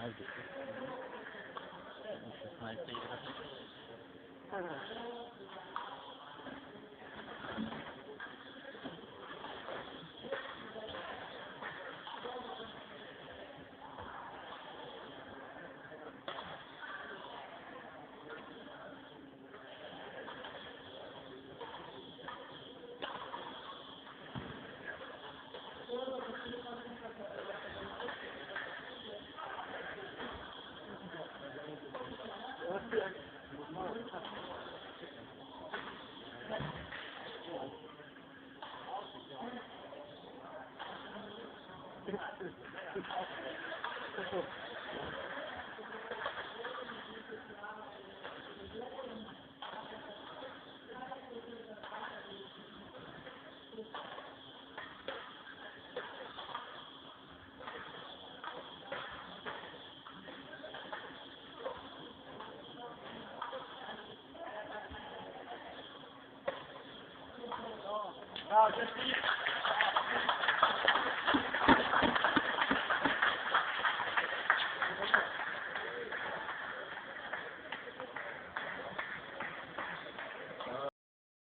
This is my favorite. No, just